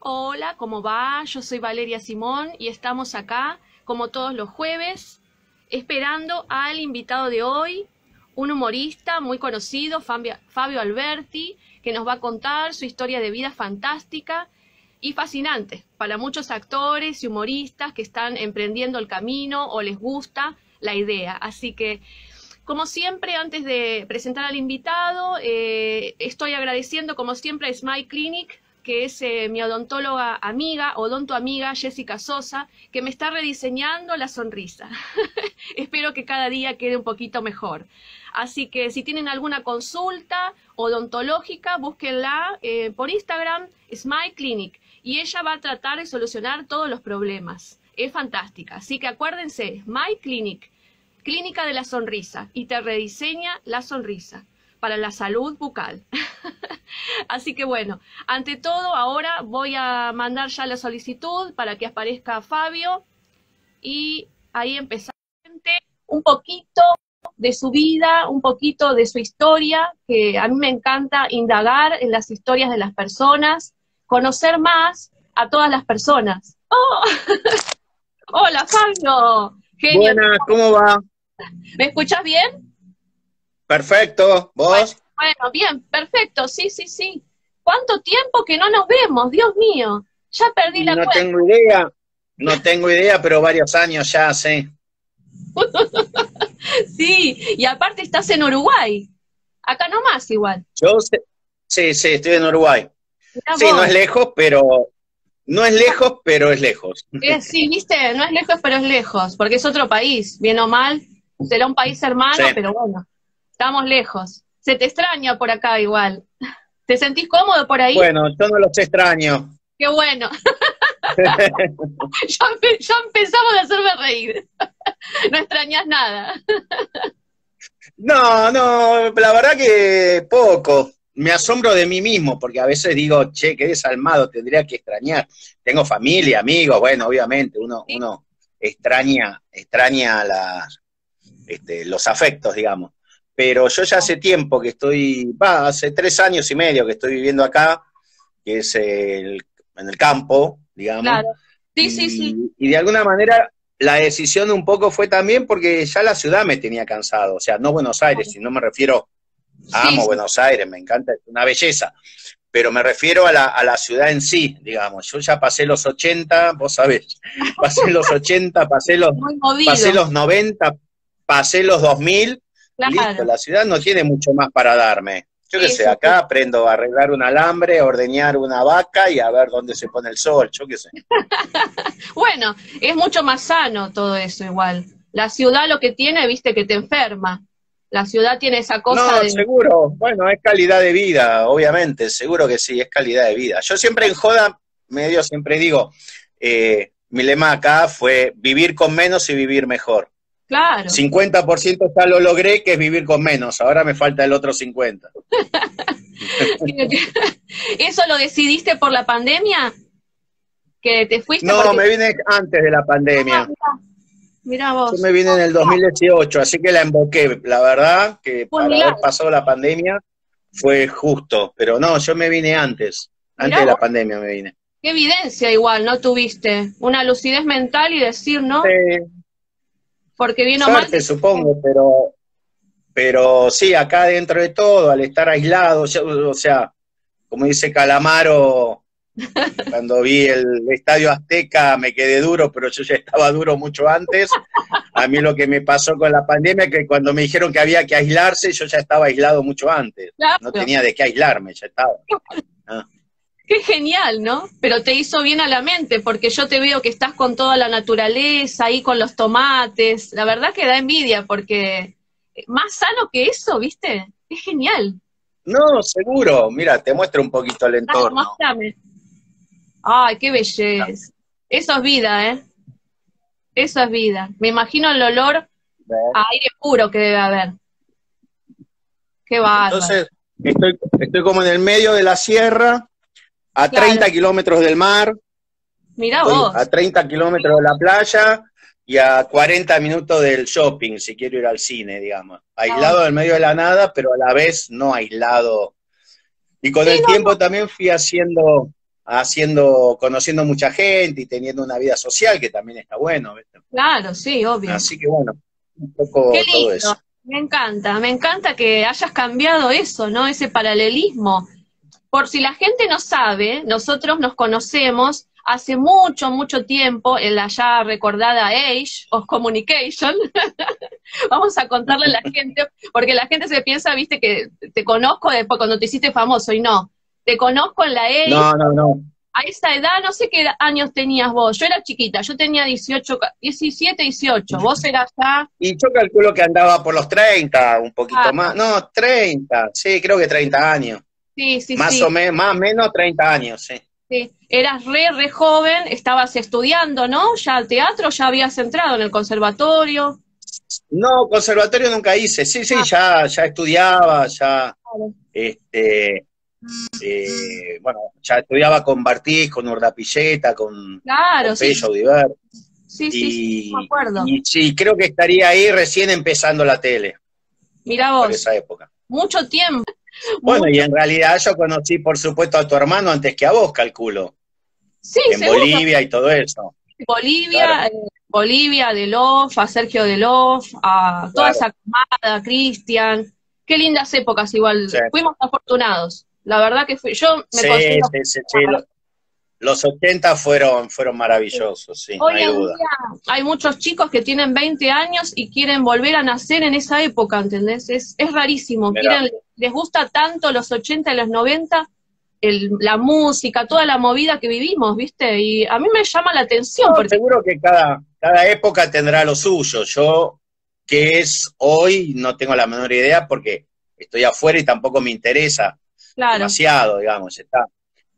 Hola, ¿cómo va? Yo soy Valeria Simón y estamos acá, como todos los jueves, esperando al invitado de hoy, un humorista muy conocido, Fabio Alberti, que nos va a contar su historia de vida fantástica y fascinante para muchos actores y humoristas que están emprendiendo el camino o les gusta la idea. Así que, como siempre, antes de presentar al invitado, eh, estoy agradeciendo, como siempre, a Smile Clinic, que es eh, mi odontóloga amiga, odonto amiga Jessica Sosa, que me está rediseñando la sonrisa. Espero que cada día quede un poquito mejor. Así que si tienen alguna consulta odontológica, búsquenla eh, por Instagram, Smile Clinic, y ella va a tratar de solucionar todos los problemas. Es fantástica. Así que acuérdense, Smile Clinic, clínica de la sonrisa, y te rediseña la sonrisa para la salud bucal. Así que bueno, ante todo, ahora voy a mandar ya la solicitud para que aparezca Fabio y ahí empezamos un poquito de su vida, un poquito de su historia, que a mí me encanta indagar en las historias de las personas, conocer más a todas las personas. ¡Oh! Hola, Fabio. Buenas, ¿cómo va? ¿Me escuchas bien? Perfecto, ¿vos? Bueno, bien, perfecto, sí, sí, sí. ¿Cuánto tiempo que no nos vemos? Dios mío, ya perdí la cuenta. No tengo idea, no tengo idea, pero varios años ya, sí. sí, y aparte estás en Uruguay. Acá nomás igual. Yo sé, sí, sí, estoy en Uruguay. sí, no es lejos, pero no es lejos, pero es lejos. Eh, sí, viste, no es lejos, pero es lejos, porque es otro país, bien o mal. Será un país hermano, pero bueno, estamos lejos. Se te extraña por acá igual. ¿Te sentís cómodo por ahí? Bueno, yo no los extraño. Qué bueno. ya, empezamos a hacerme reír. no extrañas nada. no, no, la verdad que poco. Me asombro de mí mismo, porque a veces digo, che, qué desalmado, tendría que extrañar. Tengo familia, amigos, bueno, obviamente, uno, uno extraña, extraña las, este, los afectos, digamos pero yo ya hace tiempo que estoy, va, hace tres años y medio que estoy viviendo acá, que es en el campo, digamos. Claro. Sí, sí, sí. Y de alguna manera la decisión un poco fue también porque ya la ciudad me tenía cansado, o sea, no Buenos Aires, si no me refiero, amo Buenos Aires, me encanta, es una belleza, pero me refiero a la, a la ciudad en sí, digamos. Yo ya pasé los 80, vos sabés, pasé los 80, pasé los, pasé los 90, pasé los 2000 Listo, la ciudad no tiene mucho más para darme. Yo qué sé, acá aprendo a arreglar un alambre, a ordeñar una vaca y a ver dónde se pone el sol, yo qué sé. bueno, es mucho más sano todo eso igual. La ciudad lo que tiene, viste, que te enferma. La ciudad tiene esa cosa no, seguro. Bueno, es calidad de vida, obviamente, seguro que sí, es calidad de vida. Yo siempre en joda, medio siempre digo, eh, mi lema acá fue vivir con menos y vivir mejor. Claro. 50% ya lo logré, que es vivir con menos. Ahora me falta el otro 50%. ¿Eso lo decidiste por la pandemia? ¿Que te fuiste? No, me vine antes de la pandemia. Ah, mira, vos. Yo me vine en el 2018, así que la emboqué. La verdad que pues para haber pasado la pandemia fue justo. Pero no, yo me vine antes. Antes de la pandemia me vine. Qué evidencia igual, ¿no tuviste? Una lucidez mental y decir, ¿no? Sí porque vino Suerte, supongo, pero, pero sí, acá dentro de todo, al estar aislado, o sea, como dice Calamaro, cuando vi el Estadio Azteca me quedé duro, pero yo ya estaba duro mucho antes. A mí lo que me pasó con la pandemia es que cuando me dijeron que había que aislarse, yo ya estaba aislado mucho antes. No tenía de qué aislarme, ya estaba. Ah. Qué genial, ¿no? Pero te hizo bien a la mente, porque yo te veo que estás con toda la naturaleza, ahí con los tomates. La verdad que da envidia, porque más sano que eso, ¿viste? Es genial. No, seguro. Mira, te muestro un poquito el entorno. Ay, qué belleza. Eso es vida, ¿eh? Eso es vida. Me imagino el olor a aire puro que debe haber. Qué bárbaro. Entonces, estoy, estoy como en el medio de la sierra, a 30 kilómetros del mar. Mira vos. A 30 kilómetros de la playa y a 40 minutos del shopping, si quiero ir al cine, digamos. Aislado del medio de la nada, pero a la vez no aislado. Y con el tiempo también fui haciendo, haciendo, conociendo mucha gente y teniendo una vida social, que también está bueno. Claro, sí, obvio. Así que bueno, un poco todo eso. Me encanta, me encanta que hayas cambiado eso, ¿no? Ese paralelismo. Por si la gente no sabe, nosotros nos conocemos hace mucho, mucho tiempo en la ya recordada Age of Communication. Vamos a contarle a la gente, porque la gente se piensa, viste, que te conozco después cuando te hiciste famoso, y no. Te conozco en la Age. No, no, no a esa edad, no sé qué años tenías vos, yo era chiquita, yo tenía 18, 17, 18, vos eras ya... Y yo calculo que andaba por los 30, un poquito ah. más, no, 30, sí, creo que 30 años. Sí, sí, más o menos, más o menos 30 años, sí. Sí, eras re, re joven, estabas estudiando, ¿no? Ya al teatro, ya habías entrado en el conservatorio. No, conservatorio nunca hice, sí, sí, ah. ya, ya estudiaba, ya, este, eh, bueno, ya estudiaba con Bartiz, con Urdapilleta, con, claro, sí. Sí, sí, me acuerdo. Y sí, creo que estaría ahí recién empezando la tele. Mira vos. Por esa época. Mucho tiempo. Bueno, y en realidad yo conocí, por supuesto, a tu hermano antes que a vos, calculo. Sí, En Bolivia y todo eso. Bolivia, eh, Bolivia, de Lof, a Sergio de Lof, a toda esa camada, Cristian. Qué lindas épocas igual. Fuimos afortunados. La verdad que fui, yo me sí, sí, sí, sí, Los 80 fueron, fueron maravillosos, sí, Hoy hay duda. hay muchos chicos que tienen 20 años y quieren volver a nacer en esa época, ¿entendés? Es, es rarísimo. Quieren, les gusta tanto los 80 y los 90, el, la música, toda la movida que vivimos, ¿viste? Y a mí me llama la atención. porque... Seguro que cada, cada época tendrá lo suyo. Yo, que es hoy, no tengo la menor idea porque estoy afuera y tampoco me interesa demasiado, digamos, está.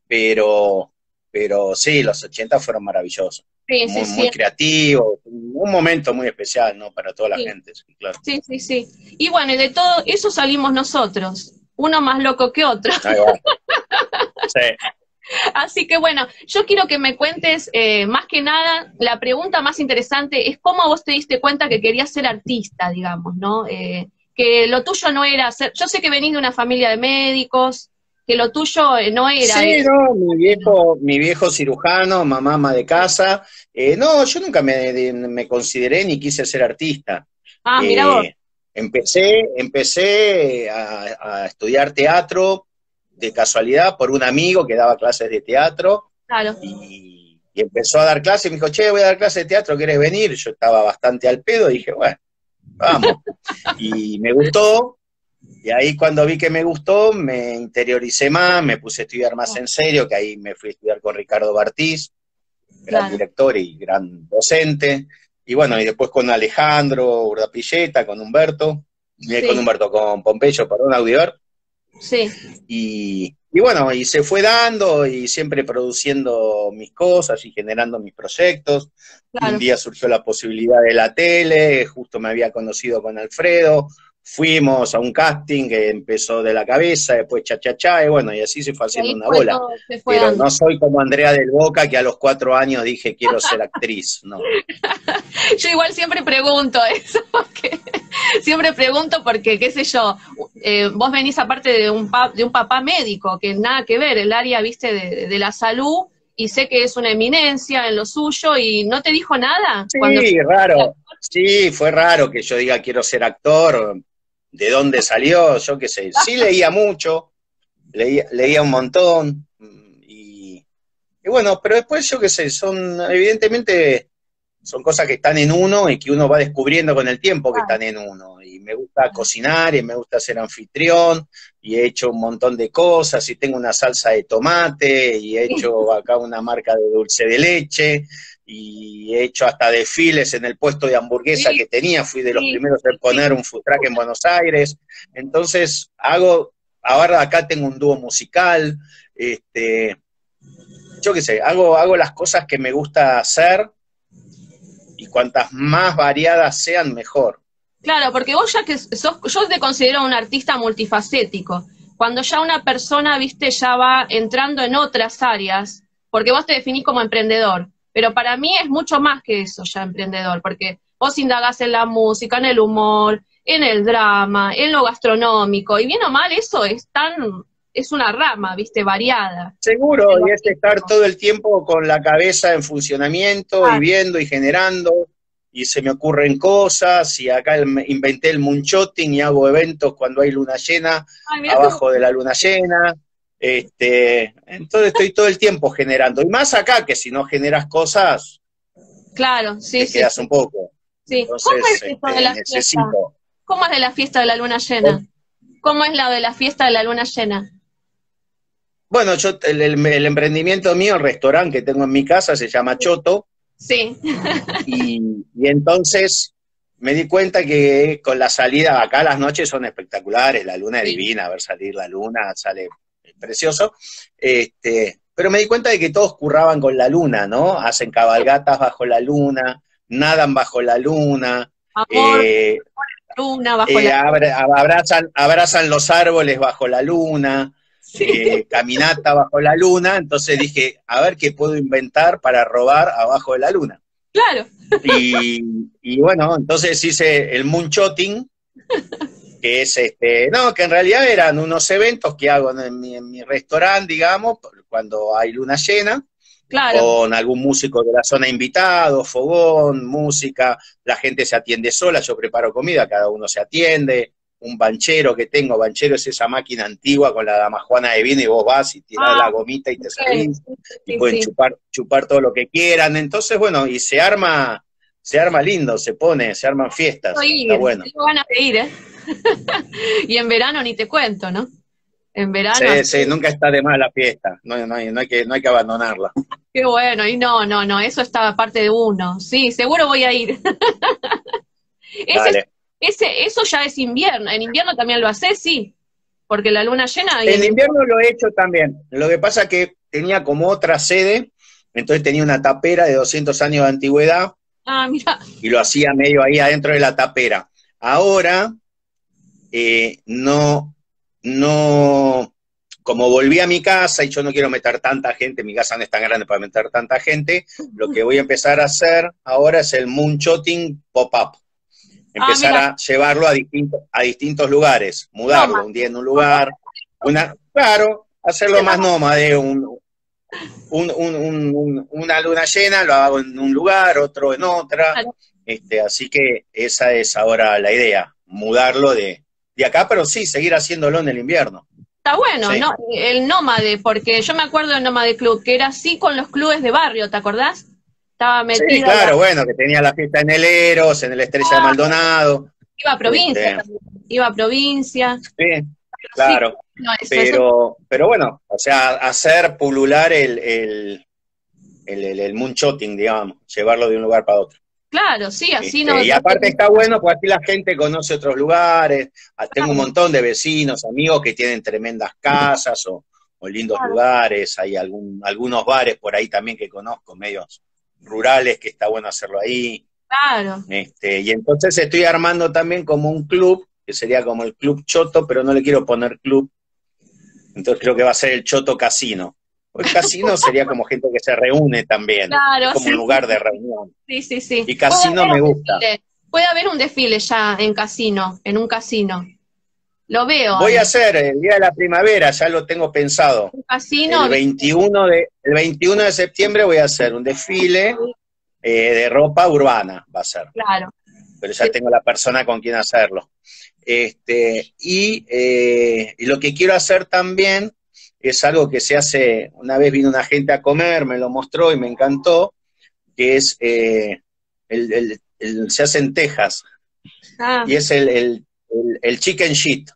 Pero, pero sí, los 80 fueron maravillosos. Sí, muy, sí, muy creativo, un momento muy especial, ¿no? Para toda la gente, claro. Sí, sí, sí. Y bueno, y de todo eso salimos nosotros, uno más loco que otro. sí. Así que bueno, yo quiero que me cuentes, eh, más que nada, la pregunta más interesante es cómo vos te diste cuenta que querías ser artista, digamos, ¿no? Eh, que lo tuyo no era ser, yo sé que venís de una familia de médicos, que lo tuyo eh, no era... Sí, no, mi viejo, mi viejo cirujano, mamá ama de casa, eh, no, yo nunca me, consideré ni quise ser artista. Ah, mira vos. Eh, empecé, empecé a, estudiar teatro de casualidad por un amigo que daba clases de teatro. Claro. Y, y empezó a dar clases, me dijo, che, voy a dar clases de teatro, ¿quieres venir? Yo estaba bastante al pedo, y dije, bueno, vamos. Y me gustó, y ahí cuando vi que me gustó, me interioricé más, me puse a estudiar más en serio, que ahí me fui a estudiar con Ricardo Bartiz, gran director y gran docente. Y bueno, y después con Alejandro Urdapilleta, con Humberto, eh, con Humberto, con Pompeyo, un Audiver. Sí. Y, y bueno, y se fue dando y siempre produciendo mis cosas y generando mis proyectos. Un día surgió la posibilidad de la tele, justo me había conocido con Alfredo, fuimos a un casting que empezó de la cabeza, después cha cha cha, y bueno, y así se fue haciendo una bola. Pero no soy como Andrea del Boca, que a los cuatro años dije quiero ser actriz, no. yo igual siempre pregunto eso, porque, siempre pregunto porque, qué sé yo, eh, vos venís aparte de un, de un papá médico, que nada que ver, el área, viste, de, de, la salud, y sé que es una eminencia en lo suyo, y no te dijo nada. Sí, raro. Sí, fue raro que yo diga quiero ser actor, de dónde salió, yo qué sé. Sí leía mucho, leía, leía un montón, y, bueno, pero después yo qué sé, son, evidentemente, son cosas que están en uno y que uno va descubriendo con el tiempo que están en uno. Y me gusta cocinar y me gusta ser anfitrión y he hecho un montón de cosas y tengo una salsa de tomate y he hecho acá una marca de dulce de leche y he hecho hasta desfiles en el puesto de hamburguesa que tenía, fui de los primeros en poner un food truck en Buenos Aires, entonces hago, ahora acá tengo un dúo musical, este, yo qué sé, hago, hago las cosas que me gusta hacer y cuantas más variadas sean, mejor. Claro, porque vos ya que sos, yo te considero un artista multifacético, cuando ya una persona, viste, ya va entrando en otras áreas, porque vos te definís como emprendedor, pero para mí es mucho más que eso ya emprendedor, porque vos indagás en la música, en el humor, en el drama, en lo gastronómico, y bien o mal eso es tan es una rama, viste, variada. Seguro, y es estar todo el tiempo con la cabeza en funcionamiento y viendo y generando, y se me ocurren cosas, y acá inventé el moonshotting y hago eventos cuando hay luna llena, abajo de la luna llena. Este, entonces estoy todo el tiempo generando. Y más acá, que si no generas cosas, claro, sí, te quedas un poco. Sí. ¿Cómo es esto de la este, fiesta? ¿Cómo es de la fiesta de la luna llena? ¿Cómo es la de la fiesta de la luna llena? Bueno, yo el, emprendimiento mío, el restaurante que tengo en mi casa, se llama Choto. Sí. y, entonces me di cuenta que con la salida, acá las noches son espectaculares, la luna es divina, ver salir la luna, sale precioso. Este, pero me di cuenta de que todos curraban con la luna, ¿no? Hacen cabalgatas bajo la luna, nadan bajo la luna. eh, luna bajo eh, abrazan, abrazan los árboles bajo la luna. Eh, caminata bajo la luna, entonces dije, a ver qué puedo inventar para robar abajo de la luna. Claro. Y, bueno, entonces hice el moonshotting, que es este, no, que en realidad eran unos eventos que hago en mi, en mi restaurante, digamos, cuando hay luna llena, claro. con algún músico de la zona invitado, fogón, música, la gente se atiende sola, yo preparo comida, cada uno se atiende, un banchero que tengo, banchero es esa máquina antigua con la dama Juana de vino y vos vas y tirás la ah, gomita y te salís y pueden chupar, chupar todo lo que quieran. Entonces, bueno, y se arma, se arma lindo, se pone, se arman fiestas. está bueno. ¿eh? y en verano ni te cuento, ¿no? En verano. Sí, sí, nunca está de más la fiesta, no, no, hay, no, hay que, no hay que abandonarla. Qué bueno, y no, no, no, eso está parte de uno. Sí, seguro voy a ir. Ese, eso ya es invierno. ¿En invierno también lo haces? Sí. Porque la luna llena... En invierno lo he hecho también. Lo que pasa es que tenía como otra sede, entonces tenía una tapera de 200 años de antigüedad. Ah, mira. Y lo hacía medio ahí adentro de la tapera. Ahora, eh, no, no, como volví a mi casa y yo no quiero meter tanta gente, mi casa no es tan grande para meter tanta gente, lo que voy a empezar a hacer ahora es el moonshotting pop-up. Ah, empezar a llevarlo a distintos, a distintos lugares, mudarlo, un día en un lugar, una, claro, hacerlo más nómade, un, una luna llena, lo hago en un lugar, otro en otra, este, así que esa es ahora la idea, mudarlo de, de acá, pero sí, seguir haciéndolo en el invierno. Está bueno, ¿no? El nómade, porque yo me acuerdo del nómade club, que era así con los clubes de barrio, ¿te acordás? estaba metida. Sí, claro, bueno, que tenía la fiesta en el Eros, en el Estrella de ah. Maldonado. Iba a provincia este, Iba a provincia. Sí, claro. pero, pero bueno, o sea, hacer pulular el, el, el, el, moonshotting, digamos, llevarlo de un lugar para otro. Claro, sí, así no. Este, y aparte está bueno porque así la gente conoce otros lugares. Ah, tengo un montón de vecinos, amigos que tienen tremendas casas o, lindos lugares. Hay algún, algunos bares por ahí también que conozco, medios rurales, que está bueno hacerlo ahí. Claro. Este, y entonces estoy armando también como un club, que sería como el Club Choto, pero no le quiero poner club. Entonces creo que va a ser el Choto Casino. El casino sería como gente que se reúne también, claro, como un lugar de reunión. Sí, sí, sí. Y casino me gusta. Puede haber un desfile ya en casino, en un casino. Lo veo. Voy a hacer el día de la primavera, ya lo tengo pensado. casino. El 21 de, el 21 de septiembre voy a hacer un desfile eh, de ropa urbana, va a ser. Claro. Pero ya tengo la persona con quien hacerlo. Este, y, eh, y, lo que quiero hacer también es algo que se hace, una vez vino una gente a comer, me lo mostró y me encantó, que es, eh, el, se hace en Texas. Ah. Y es el, el chicken shit.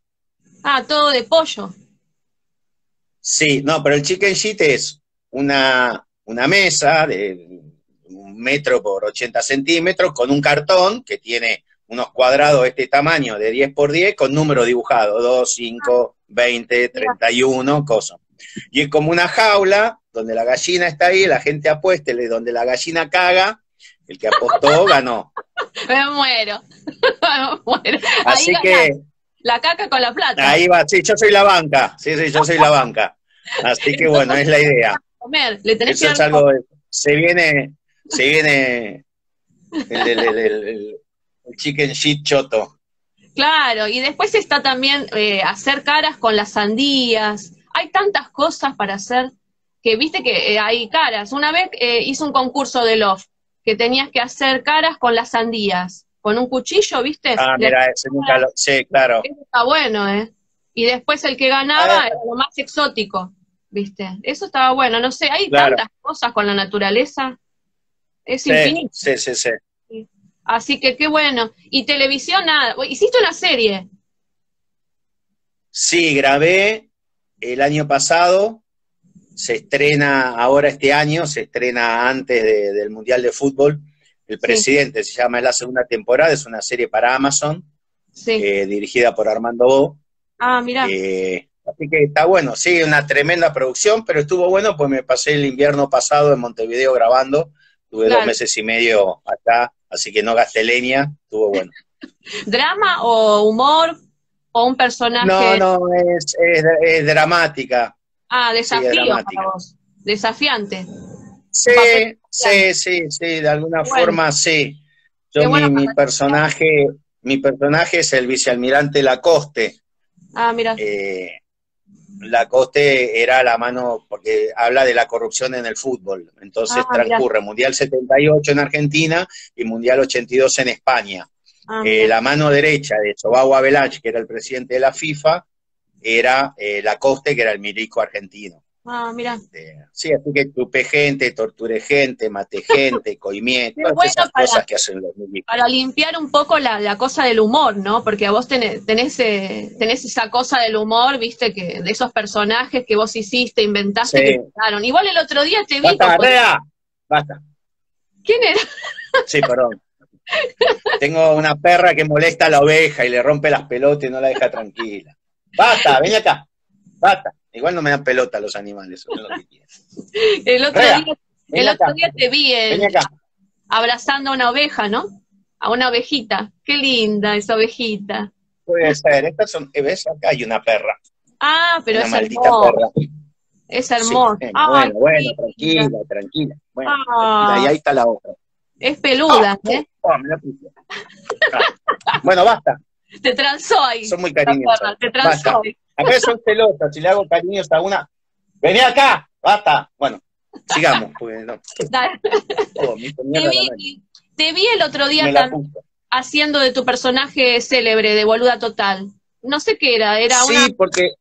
Ah, todo de pollo. Sí, no, pero el chicken sheet es una, una mesa de un metro por 80 centímetros con un cartón que tiene unos cuadrados de este tamaño de 10 por 10 con número dibujado, 2, 5, 20, 31, cosas. Y es como una jaula donde la gallina está ahí, la gente apuesta, donde la gallina caga, el que apostó ganó. Me muero. Me muero. Así que la caca con la plata. Ahí va, sí, yo soy la banca. Sí, sí, yo soy la banca. Así que bueno, es la idea. Comer, le tenés Eso es algo, se viene, se viene el, chicken shit choto. Claro, y después está también eh, hacer caras con las sandías, hay tantas cosas para hacer que viste que eh, hay caras. Una vez eh, hice un concurso de Love, que tenías que hacer caras con las sandías, con un cuchillo, ¿viste? Ah, mira, ese nunca lo... Sí, claro. Eso está bueno, ¿eh? Y después el que ganaba era lo más exótico, ¿viste? Eso estaba bueno, no sé, hay tantas cosas con la naturaleza, es infinito. Sí, sí, sí. Así que qué bueno. Y televisión, nada. ¿Hiciste una serie? Sí, grabé el año pasado. Se estrena ahora este año, se estrena antes del Mundial de Fútbol. El presidente se llama, es la segunda temporada, es una serie para Amazon, eh, dirigida por Armando Bo. Ah, mira. Eh, así que está bueno, sí, una tremenda producción, pero estuvo bueno, pues me pasé el invierno pasado en Montevideo grabando, tuve dos meses y medio acá así que no gasté leña, estuvo bueno. ¿Drama o humor o un personaje? No, no, es, es, dramática. Ah, desafío para vos, desafiante. Sí, sí, sí, sí, de alguna forma sí. Yo mi, mi personaje, mi personaje es el vicealmirante Lacoste. Ah, mira. Eh, Lacoste era la mano, porque habla de la corrupción en el fútbol. Entonces ah, transcurre Mundial 78 en Argentina y Mundial 82 en España. Ah, eh, la mano derecha de Sobao Avalanche, que era el presidente de la FIFA, era eh, Lacoste, que era el milico argentino. Ah, mira. sí, así que tupe gente, torture gente, mate gente, coimé, todas esas cosas que hacen los milicos. Para limpiar un poco la, cosa del humor, ¿no? Porque a vos tenés, tenés, eh, tenés, esa cosa del humor, viste, que de esos personajes que vos hiciste, inventaste, que quedaron. Igual el otro día te vi... ¡Basta, Basta. ¿Quién era? Sí, perdón. Tengo una perra que molesta a la oveja y le rompe las pelotas y no la deja tranquila. Basta, ven acá. Basta. Igual no me dan pelota los animales. el otro, día, el otro día te vi abrazando a una oveja, ¿no? A una ovejita. Qué linda esa ovejita. Puede ser. Estas son, ¿ves? Acá hay una perra. Ah, pero es hermosa. Es hermosa. bueno, bueno, tranquila, tranquila. Bueno, tranquila. Y ahí está la otra. Es peluda, ah, ¿eh? Oh, me la ah. Bueno, basta. Te transó ahí. Son muy cariñosas. Te transó. Acá son pelotas, si le hago cariños a una, vení acá, basta. Bueno, sigamos, no. Oh, te, vi, el otro día haciendo de tu personaje célebre de boluda total. No sé qué era, era sí, porque...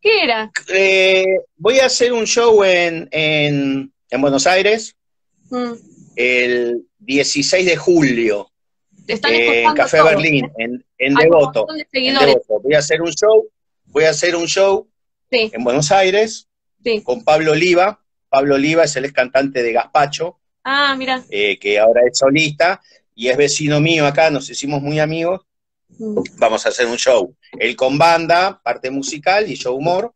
¿Qué era? Eh, voy a hacer un show en, en, Buenos Aires mm. el 16 de julio. en Café Berlín, ¿eh? en, en Devoto, en Devoto. Voy a hacer un show voy a hacer un show en Buenos Aires con Pablo Oliva. Pablo Oliva es el ex cantante de Gaspacho. Ah, mira. Eh, que ahora es solista y es vecino mío acá, nos hicimos muy amigos. Mm. Vamos a hacer un show. Él con banda, parte musical y show humor.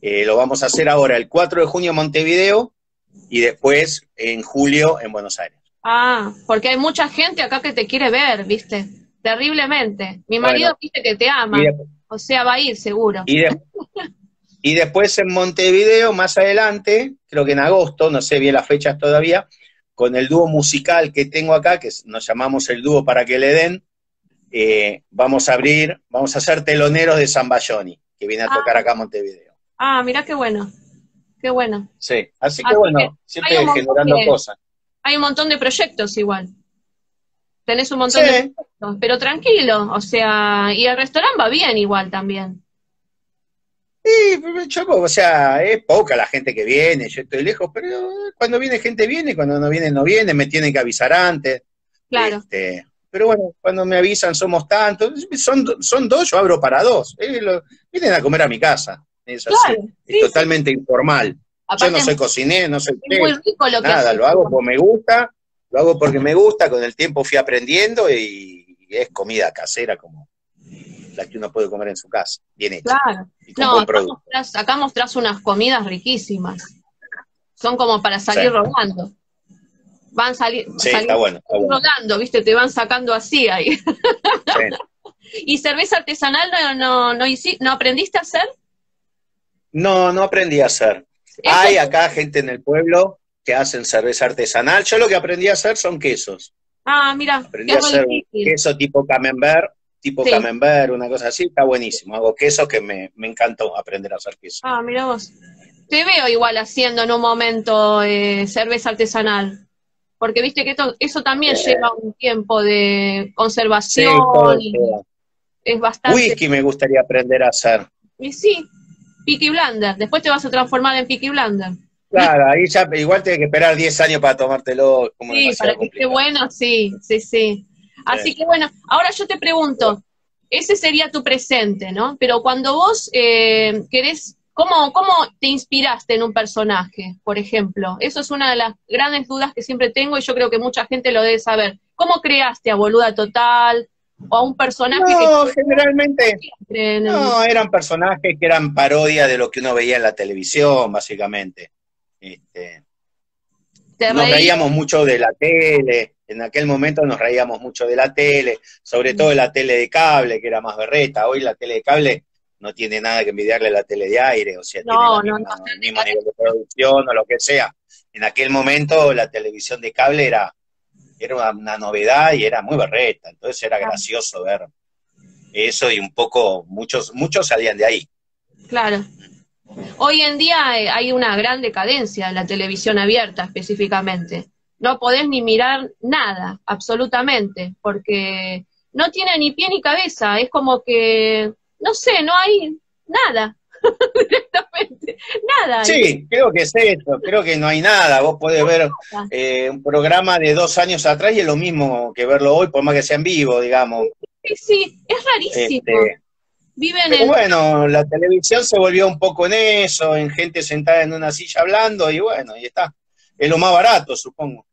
Eh, lo vamos a hacer ahora el 4 de junio en Montevideo y después en julio en Buenos Aires. Ah, porque hay mucha gente acá que te quiere ver, ¿viste? Terriblemente. Mi marido dice que te ama. O sea, va a ir seguro. Y, después en Montevideo, más adelante, creo que en agosto, no sé bien las fechas todavía, con el dúo musical que tengo acá, que nos llamamos el dúo para que le den, eh, vamos a abrir, vamos a ser teloneros de San Bayoni, que viene a ah. tocar acá a Montevideo. Ah, mira qué bueno, qué bueno. Sí, así que bueno, siempre generando cosas. Hay un montón de proyectos igual tenés un montón de pero tranquilo, o sea, y el restaurante va bien igual también. Sí, o sea, es poca la gente que viene, yo estoy lejos, pero cuando viene gente viene, cuando no viene no viene, me tienen que avisar antes. Claro. Este, pero bueno, cuando me avisan somos tantos, son, son dos, yo abro para dos. Eh, vienen a comer a mi casa. Es así, es totalmente informal. yo no soy cocinero, no soy muy rico lo nada, lo hago porque me gusta lo hago porque me gusta, con el tiempo fui aprendiendo y, es comida casera como la que uno puede comer en su casa, bien hecha. Claro. no, acá mostrás, unas comidas riquísimas. Son como para salir robando. Van salir, sí, está bueno, rodando, ¿viste? Te van sacando así ahí. ¿Y cerveza artesanal no, no, no, aprendiste a hacer? No, no aprendí a hacer. Hay acá gente en el pueblo que hacen cerveza artesanal. Yo lo que aprendí a hacer son quesos. Ah, mira. Aprendí a hacer queso tipo camembert, tipo camembert, una cosa así, está buenísimo. Hago queso que me, encantó aprender a hacer queso. Ah, mira vos. Te veo igual haciendo en un momento eh, cerveza artesanal. Porque viste que eso también lleva un tiempo de conservación. es bastante. Whisky me gustaría aprender a hacer. Y sí, Picky Blender. Después te vas a transformar en Picky Blender. Claro, ahí ya igual tienes que esperar 10 años para tomártelo. Como sí, para que esté bueno, sí, sí, sí. Así que bueno, ahora yo te pregunto, ese sería tu presente, ¿no? Pero cuando vos eh, querés, ¿cómo, ¿cómo te inspiraste en un personaje, por ejemplo? Eso es una de las grandes dudas que siempre tengo y yo creo que mucha gente lo debe saber. ¿Cómo creaste a Boluda Total? o a un personaje no, generalmente no, eran personajes que eran parodia de lo que uno veía en la televisión, básicamente. Este, nos reíamos mucho de la tele, en aquel momento nos reíamos mucho de la tele, sobre todo de la tele de cable, que era más berreta. Hoy la tele de cable no tiene nada que envidiarle a la tele de aire, o sea, no, tiene el mismo nivel de producción o lo que sea. En aquel momento la televisión de cable era, era una, novedad y era muy berreta, entonces era gracioso ver eso y un poco, muchos, muchos salían de ahí. Claro. Hoy en día eh, hay una gran decadencia en la televisión abierta específicamente. No podés ni mirar nada, absolutamente, porque no tiene ni pie ni cabeza. Es como que, no sé, no hay nada. directamente, nada. Sí, creo que es eso, creo que no hay nada. Vos podés ver eh, un programa de dos años atrás y es lo mismo que verlo hoy, por más que sea en vivo, digamos. Sí, sí, es rarísimo. Este, bueno, la televisión se volvió un poco en eso, en gente sentada en una silla hablando, y bueno, y está. Es lo más barato, supongo.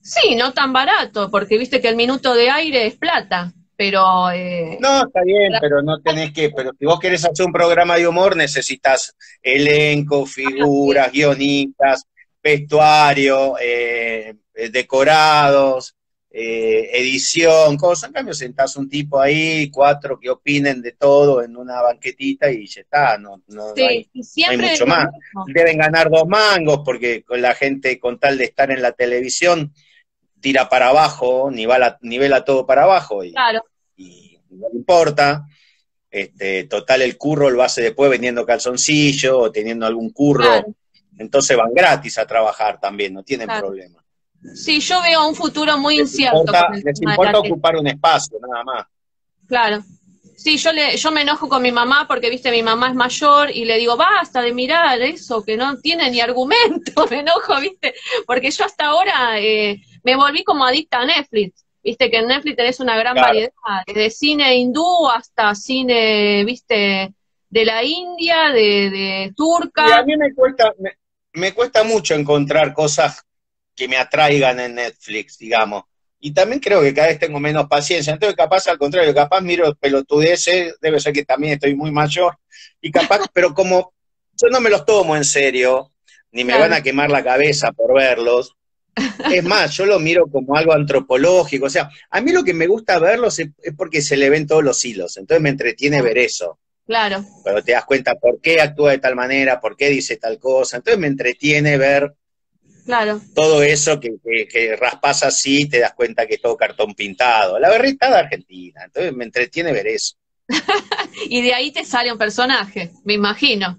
Sí, no tan barato, porque viste que el minuto de aire es plata, pero... Eh, no, está bien, pero no tenés que... Pero si vos querés hacer un programa de humor, necesitas elenco, figuras, guionistas, vestuario, eh, decorados, eh, edición, cosas. En cambio, sentás un tipo ahí, cuatro que opinen de todo en una banquetita y ya está, no, no, hay, mucho más. Deben ganar dos mangos porque con la gente, con tal de estar en la televisión, tira para abajo, nivela, nivela todo para abajo y, y no le importa. Este, total, el curro lo hace después vendiendo calzoncillo o teniendo algún curro. Entonces van gratis a trabajar también, no tienen problema. Sí, yo veo un futuro muy incierto. les importa ocupar un espacio, nada más. Claro. Sí, yo, le, yo me enojo con mi mamá porque, viste, mi mamá es mayor y le digo, basta de mirar eso, que no tiene ni argumento, me enojo, viste, porque yo hasta ahora eh, me volví como adicta a Netflix, viste, que en Netflix tenés una gran variedad, desde cine hindú hasta cine, viste, de la India, de, de turca. Y a mí me cuesta, me cuesta mucho encontrar cosas que me atraigan en Netflix, digamos. Y también creo que cada vez tengo menos paciencia. Entonces, capaz al contrario, capaz miro pelotudeces, debe ser que también estoy muy mayor, y capaz, pero como yo no me los tomo en serio, ni me van a quemar la cabeza por verlos. Es más, yo lo miro como algo antropológico. O sea, a mí lo que me gusta verlos es, porque se le ven todos los hilos. Entonces me entretiene ver eso. Claro. Pero te das cuenta por qué actúa de tal manera, por qué dice tal cosa. Entonces me entretiene ver Claro. Todo eso que, que, raspas así, te das cuenta que es todo cartón pintado. La berrita de Argentina, entonces me entretiene ver eso. y de ahí te sale un personaje, me imagino.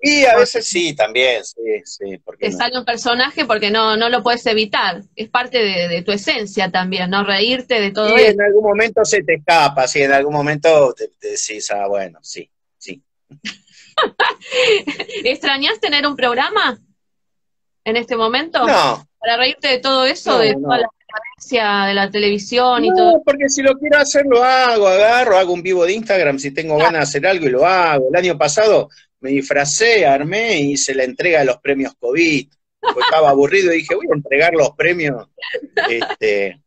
Y a veces sí, también, sí, sí. Te sale un personaje porque no, no lo puedes evitar. Es parte de, tu esencia también, ¿no? Reírte de todo y en algún momento se te escapa, sí, en algún momento te, te decís, ah, bueno, sí, sí. ¿Extrañas tener un programa? En este momento? No. Para reírte de todo eso, de toda la experiencia de la televisión y todo. No, porque si lo quiero hacer, lo hago, agarro, hago un vivo de Instagram si tengo ganas de hacer algo y lo hago. El año pasado me disfracé, armé y hice la entrega de los premios COVID. estaba aburrido y dije, voy a entregar los premios. Este,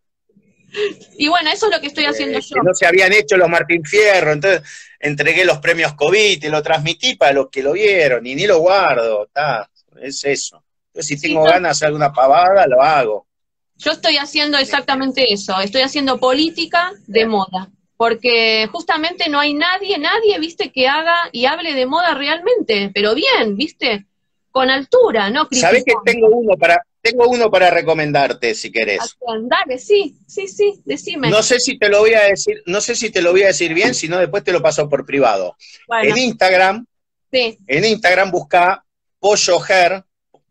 y bueno, eso es lo que estoy haciendo eh, yo. Que no se habían hecho los Martín Fierro, entonces entregué los premios COVID y lo transmití para los que lo vieron, y ni lo guardo, está, es eso si tengo ganas de hacer alguna pavada, lo hago. Yo estoy haciendo exactamente eso, estoy haciendo política de moda, porque justamente no hay nadie, nadie, viste, que haga y hable de moda realmente, pero bien, viste, con altura, ¿no? ¿Sabés que tengo uno para, tengo uno para recomendarte, si querés. Dale, sí, sí, sí, decime. No sé si te lo voy a decir, no sé si te lo voy a decir bien, si no después te lo paso por privado. En Instagram, sí. en Instagram busca Pollo Her,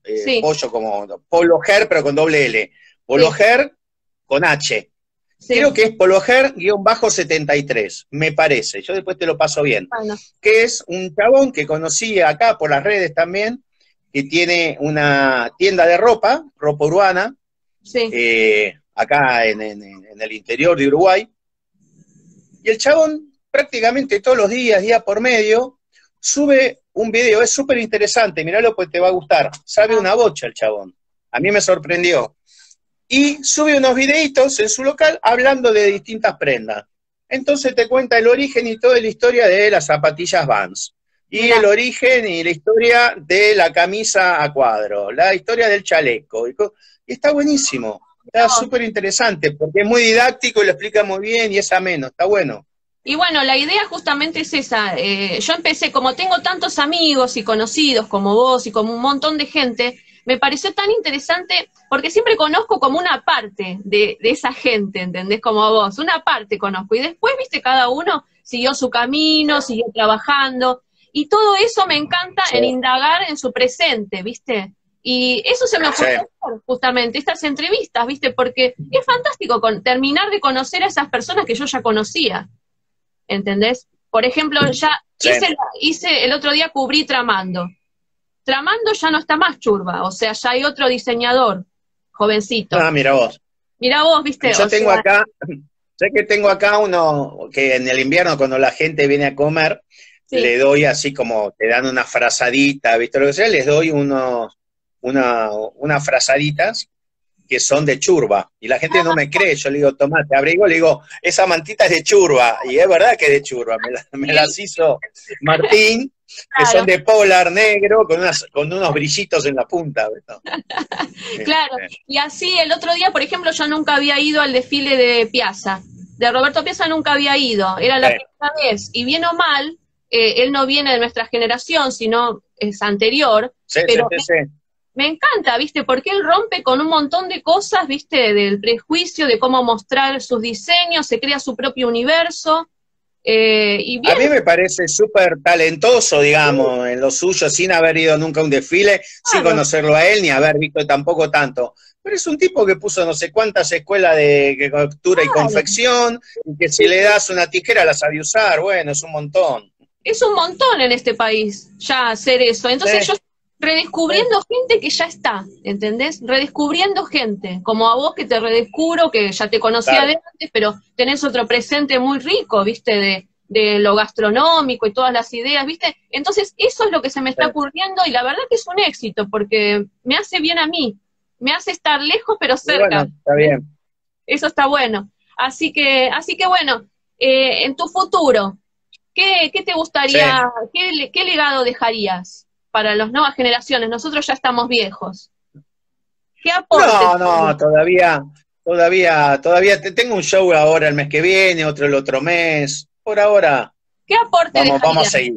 eh, pollo como Polo Her, pero con doble L. Polo Her con H. Creo que es Pologer-73, me parece. Yo después te lo paso bien. Que es un chabón que conocí acá por las redes también, que tiene una tienda de ropa, ropa urbana, eh, acá en, el interior de Uruguay. Y el chabón prácticamente todos los días, día por medio, sube un video, es súper interesante, miralo pues te va a gustar. Sabe una bocha el chabón. A mí me sorprendió y sube unos videitos en su local hablando de distintas prendas. Entonces te cuenta el origen y toda la historia de las zapatillas Vans. Y el origen y la historia de la camisa a cuadro, la historia del chaleco. Y, está buenísimo, está súper interesante, porque es muy didáctico y lo explica muy bien y es ameno, está bueno. Y bueno, la idea justamente es esa. Eh, yo empecé, como tengo tantos amigos y conocidos como vos y como un montón de gente, me pareció tan interesante porque siempre conozco como una parte de, esa gente, ¿entendés? Como vos, una parte conozco. Y después, viste, cada uno siguió su camino, siguió trabajando. Y todo eso me encanta en indagar en su presente, ¿viste? Y eso se me ocurrió justamente, estas entrevistas, ¿viste? Porque es fantástico con, terminar de conocer a esas personas que yo ya conocía, ¿entendés? Por ejemplo, ya hice, hice el otro día cubrí tramando. Tramando ya no está más churba, o sea, ya hay otro diseñador, jovencito. Ah, mira vos. Mira vos, viste. Yo tengo acá, sé que tengo acá uno que en el invierno cuando la gente viene a comer, le doy así como, te dan una frazadita, ¿viste lo que sea? Les doy unos, una, unas frazaditas que son de churba. Y la gente no me cree, yo le digo, tomate, abrigo, le digo, esa mantita es de churba. Y es verdad que es de churba, me las hizo Martín que son de polar negro con, unas, con unos brillitos en la punta. claro, este. y así el otro día, por ejemplo, yo nunca había ido al desfile de Piazza. De Roberto Piazza nunca había ido, era la primera vez. Y bien o mal, eh, él no viene de nuestra generación, sino es anterior. pero me encanta, ¿viste? Porque él rompe con un montón de cosas, ¿viste? Del prejuicio, de cómo mostrar sus diseños, se crea su propio universo. Eh, a mí me parece súper talentoso, digamos, en lo suyo, sin haber ido nunca a un desfile, sin conocerlo a él, ni haber visto tampoco tanto. Pero es un tipo que puso no sé cuántas escuelas de costura y confección, y que si le das una tijera la sabe usar, bueno, es un montón. Es un montón en este país ya hacer eso. Entonces yo redescubriendo gente que ya está, ¿entendés? Redescubriendo gente, como a vos que te redescubro, que ya te conocía de antes, pero tenés otro presente muy rico, ¿viste? De, de, lo gastronómico y todas las ideas, ¿viste? Entonces, eso es lo que se me está ocurriendo y la verdad que es un éxito, porque me hace bien a mí, me hace estar lejos pero cerca. está bien. Eso está bueno. Así que, así que bueno, eh, en tu futuro, ¿qué, qué te gustaría, qué, qué legado dejarías? Para las nuevas generaciones. Nosotros ya estamos viejos. ¿Qué aporte? No, no, todavía, todavía, todavía tengo un show ahora el mes que viene, otro el otro mes. Por ahora. ¿Qué aporte Vamos, vamos a seguir.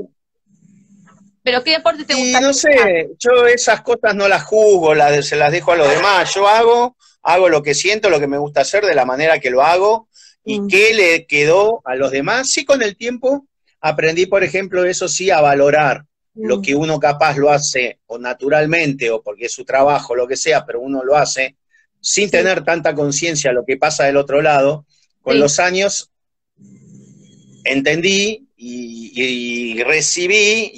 ¿Pero qué aporte te gusta? No sé, yo esas cosas no las juzgo, las, se las dejo a los demás. Yo hago, hago lo que siento, lo que me gusta hacer, de la manera que lo hago. ¿Y mm. qué le quedó a los demás? Sí, con el tiempo aprendí, por ejemplo, eso sí, a valorar lo mm. que uno capaz lo hace o naturalmente o porque es su trabajo, lo que sea, pero uno lo hace sin tener tanta conciencia de lo que pasa del otro lado, con los años entendí y, recibí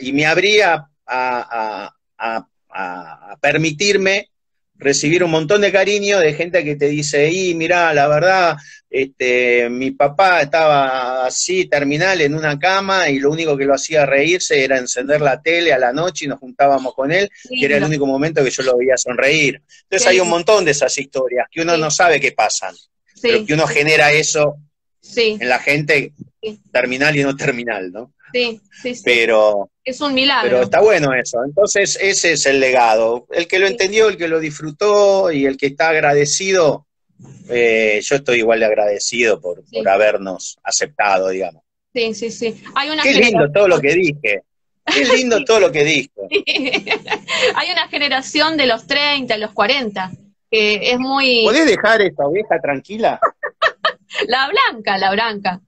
y, me abría a, a, permitirme recibir un montón de cariño de gente que te dice, y mira, la verdad, este, mi papá estaba así, terminal, en una cama, y lo único que lo hacía reírse era encender la tele a la noche y nos juntábamos con él, y era el único momento que yo lo veía sonreír. Entonces hay un montón de esas historias que uno no sabe qué pasan, pero que uno genera eso en la gente terminal y no terminal, ¿no? Sí, sí, sí. Pero, es un milagro. Pero está bueno eso. Entonces, ese es el legado. El que lo entendió, el que lo disfrutó y el que está agradecido, eh, yo estoy igual de agradecido por, habernos aceptado, digamos. Sí, sí, sí. Qué lindo todo lo que dije. Qué lindo todo lo que dijo. Hay una generación de los 30, los 40, que es muy... ¿Podés dejar esta oveja tranquila? la blanca, la blanca.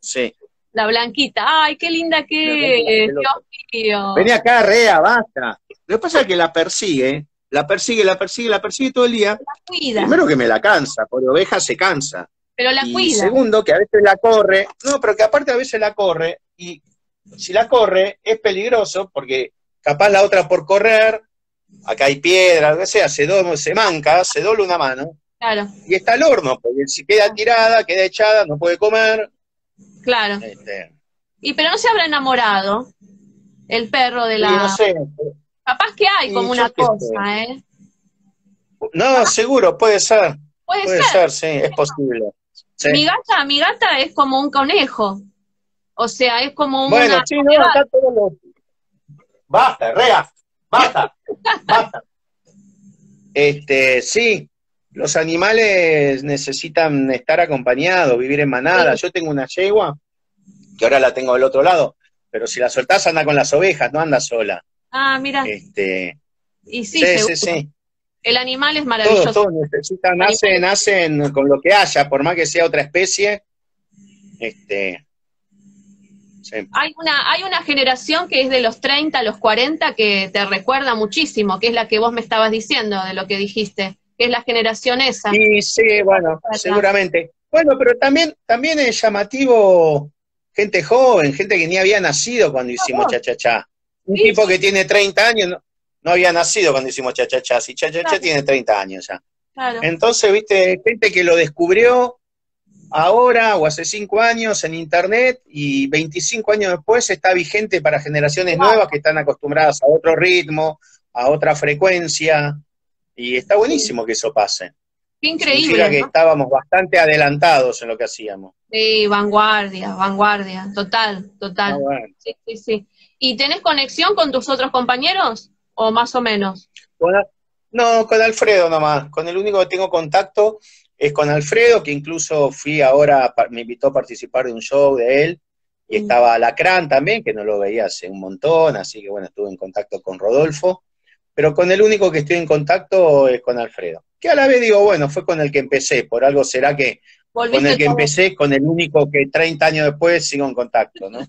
Sí. La blanquita. Ay, qué linda que es. Dios mío. Vení acá, Rea, basta. Lo que pasa es que la persigue, la persigue, la persigue, la persigue todo el día. La cuida. Primero que me la cansa, por oveja se cansa. Pero la y Segundo, que a veces la corre. No, pero que aparte a veces la corre y si la corre es peligroso porque capaz la otra por correr, acá hay piedra, lo que sea, se, se manca, se dobla una mano. Claro. Y está al horno, porque si queda tirada, queda echada, no puede comer. Claro. Este. Y pero no se habrá enamorado el perro de la. no sé. Capaz que hay como una cosa, ¿eh? No, seguro, puede ser. Puede, ser. sí, es posible. Mi gata, mi gata es como un conejo. O sea, es como un. Bueno, sí, no, acá todos los. Basta, rea, basta, basta. Este, sí, los animales necesitan estar acompañados, vivir en manada. Yo tengo una yegua, que ahora la tengo del otro lado, pero si la soltás anda con las ovejas, no anda sola. Ah, mira. Este, y sí, sí, sí, El animal es maravilloso. Todos, necesitan, nacen, nacen con lo que haya, por más que sea otra especie. Este, hay, una, hay una generación que es de los 30 a los 40 que te recuerda muchísimo, que es la que vos me estabas diciendo, de lo que dijiste, que es la generación esa. Sí, sí, bueno, seguramente. Bueno, pero también, también es llamativo gente joven, gente que ni había nacido cuando hicimos cha-cha-cha. Un tipo que tiene 30 años no, había nacido cuando hicimos cha-cha-cha, si cha-cha-cha tiene 30 años ya. Entonces, viste, gente que lo descubrió ahora o hace cinco años en Internet y 25 años después está vigente para generaciones nuevas que están acostumbradas a otro ritmo, a otra frecuencia, y está buenísimo que eso pase. Qué increíble. Significa que estábamos bastante adelantados en lo que hacíamos. Sí, vanguardia, vanguardia, total, total. Ah, sí, sí, sí. ¿Y tenés conexión con tus otros compañeros o más o menos? no, con Alfredo nomás. Con el único que tengo contacto es con Alfredo, que incluso fui ahora, me invitó a participar de un show de él, y mm. estaba Lacrán también, que no lo veía hace un montón, así que bueno, estuve en contacto con Rodolfo, pero con el único que estoy en contacto es con Alfredo. Que a la vez digo, bueno, fue con el que empecé, por algo será que con el que empecé, con el único que 30 años después sigo en contacto, ¿no?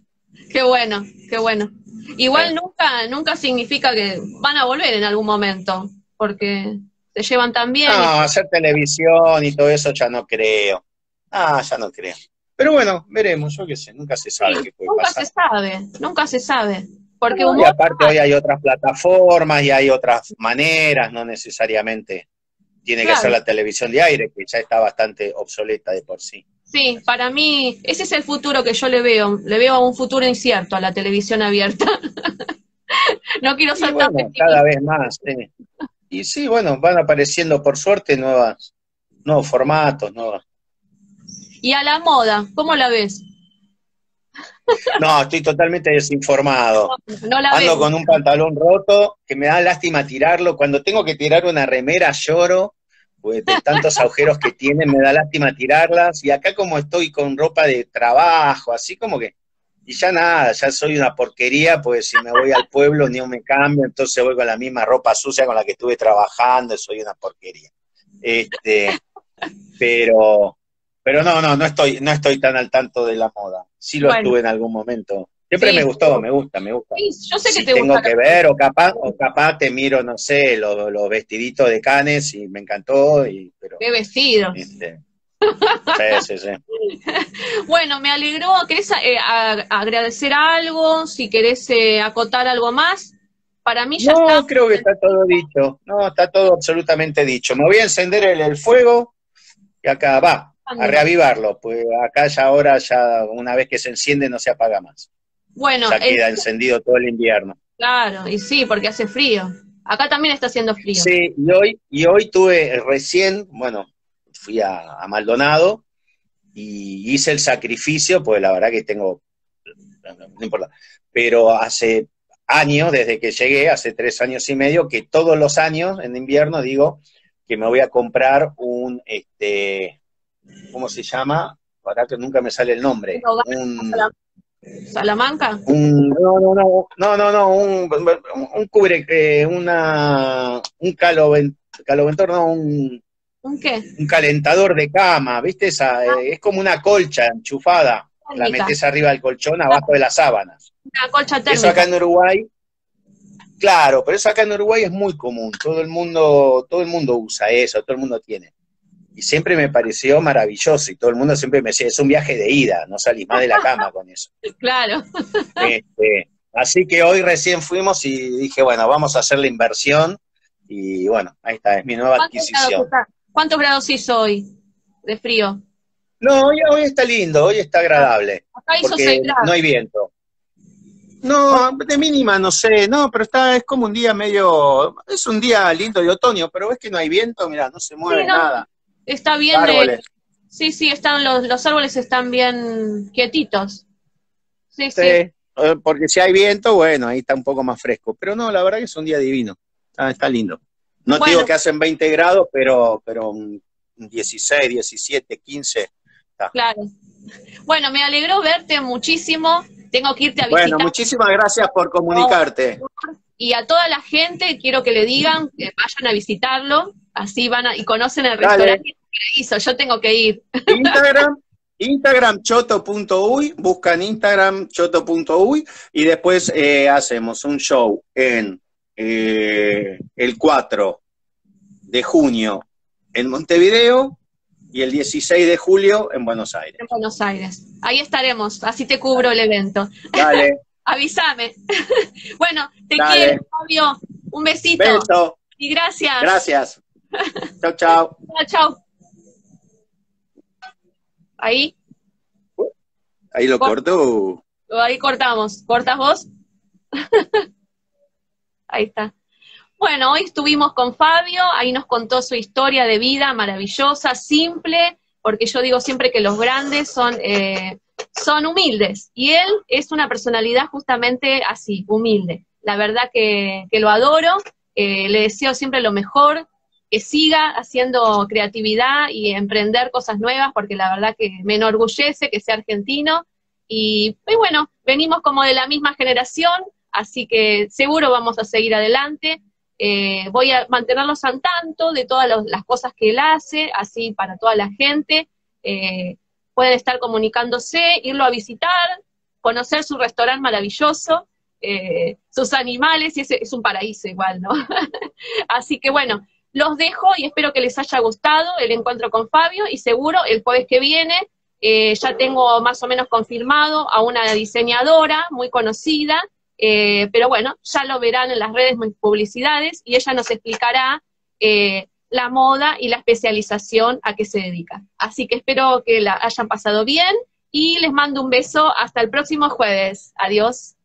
Qué bueno, qué bueno. Igual nunca, nunca significa que van a volver en algún momento, porque se llevan tan bien. No, hacer televisión y todo eso ya no creo. Ah, ya no creo. Pero bueno, veremos, yo qué sé, nunca se sabe qué puede nunca pasar. Nunca se sabe, nunca se sabe. Porque y aparte hoy hay otras plataformas y hay otras maneras, no necesariamente tiene que ser la televisión de aire, que ya está bastante obsoleta de por sí. Sí, para mí ese es el futuro que yo le veo. Le veo un futuro incierto a la televisión abierta. no quiero ser Cada vez más, sí. Y sí, bueno, van apareciendo por suerte nuevas, nuevos formatos, nuevas. ¿Y a la moda? ¿Cómo la ves? No, estoy totalmente desinformado. No, Ando con un pantalón roto que me da lástima tirarlo. Cuando tengo que tirar una remera lloro, pues de tantos agujeros que tiene me da lástima tirarlas. Y acá como estoy con ropa de trabajo, así como que y ya nada, ya soy una porquería, pues si me voy al pueblo ni me cambio, entonces voy con la misma ropa sucia con la que estuve trabajando, soy una porquería. Este, pero, pero no, no, no estoy, no estoy tan al tanto de la moda. Sí lo estuve en algún momento. Siempre me gustó, me gusta, me gusta. yo sé que si te tengo que ver, o capaz, o capaz te miro, no sé, los, vestiditos de canes y me encantó. Y, pero, ¿Qué vestido? Este, Sí, sí, sí. bueno, me alegró. ¿Querés eh, agradecer algo? Si querés eh, acotar algo más. Para mí ya no, creo que está todo dicho. No, está todo absolutamente dicho. Me voy a encender el, fuego y acá va, a reavivarlo. Pues acá ya ahora, ya una vez que se enciende, no se apaga más. Bueno. Ya queda encendido todo el invierno. Claro, y sí, porque hace frío. Acá también está haciendo frío. Sí, y hoy, y hoy tuve recién, bueno, fui a, Maldonado y hice el sacrificio, pues la verdad que tengo, no, importa, pero hace años, desde que llegué, hace tres años y medio, que todos los años en invierno digo que me voy a comprar un, este, ¿cómo se llama? Para que nunca me sale el nombre. Un, ¿Salamanca? Un, no, no, no, no, no, no, un, un cubre, eh, una, un caloventor, no, un, ¿Un qué? Un calentador de cama, ¿viste? Esa, ah. eh, es como una colcha enchufada. La metes arriba del colchón, abajo de las sábanas. Una colcha térmica. Eso acá en Uruguay, claro, pero eso acá en Uruguay es muy común. Todo el mundo, todo el mundo usa eso, todo el mundo tiene. Y siempre me pareció maravilloso y todo el mundo siempre me decía, es un viaje de ida, no salís más de la cama con eso. Claro. Este, así que hoy recién fuimos y dije, bueno, vamos a hacer la inversión y bueno, ahí está, es mi nueva adquisición. ¿Cuántos grados hizo hoy de frío? No, hoy, está lindo, hoy está agradable. Acá hizo porque no hay viento. No, de mínima no sé, no, pero está, es como un día medio, es un día lindo de otoño, pero ves que no hay viento, mira, no se mueve nada. Está bien, de, sí, sí, están los, los árboles están bien quietitos. Sí, sí, eh, Porque si hay viento, bueno, ahí está un poco más fresco, pero no, la verdad que es un día divino, está lindo. No digo que hacen 20 grados, pero, pero 16, 17, 15. Claro. Bueno, me alegró verte muchísimo. Tengo que irte a visitar. Bueno, muchísimas gracias por comunicarte. Y a toda la gente quiero que le digan que vayan a visitarlo, así van y conocen el restaurante que hizo. Yo tengo que ir. Instagram, Instagram choto.uy, buscan Instagram choto.uy y después eh, hacemos un show en eh, el 4 de junio en Montevideo y el 16 de julio en Buenos Aires. En Buenos Aires. Ahí estaremos, así te cubro el evento. Dale. Avísame. bueno, te quiero, Fabio. Un besito. Beso. Y gracias. Gracias. chao, chao. Chao, chao. Ahí. Ahí lo corto. Ahí cortamos. ¿Cortas vos? Ahí está. Bueno, hoy estuvimos con Fabio, ahí nos contó su historia de vida maravillosa, simple, porque yo digo siempre que los grandes son, eh, son humildes, y él es una personalidad justamente así, humilde. La verdad que, lo adoro, eh, le deseo siempre lo mejor, que siga haciendo creatividad y emprender cosas nuevas, porque la verdad que me enorgullece que sea argentino. Y, y bueno, venimos como de la misma generación, así que seguro vamos a seguir adelante. Eh, voy a mantenerlos al tanto de todas las cosas que él hace, así para toda la gente. Eh, pueden estar comunicándose, irlo a visitar, conocer su restaurante maravilloso, eh, sus animales, y ese es un paraíso igual, ¿no? así que bueno, los dejo y espero que les haya gustado el encuentro con Fabio y seguro el jueves que viene ya tengo más o menos confirmado a una diseñadora muy conocida eh, pero bueno, ya lo verán en las redes publicidades y ella nos explicará eh, la moda y la especialización a qué se dedica. Así que espero que la hayan pasado bien y les mando un beso hasta el próximo jueves. Adiós.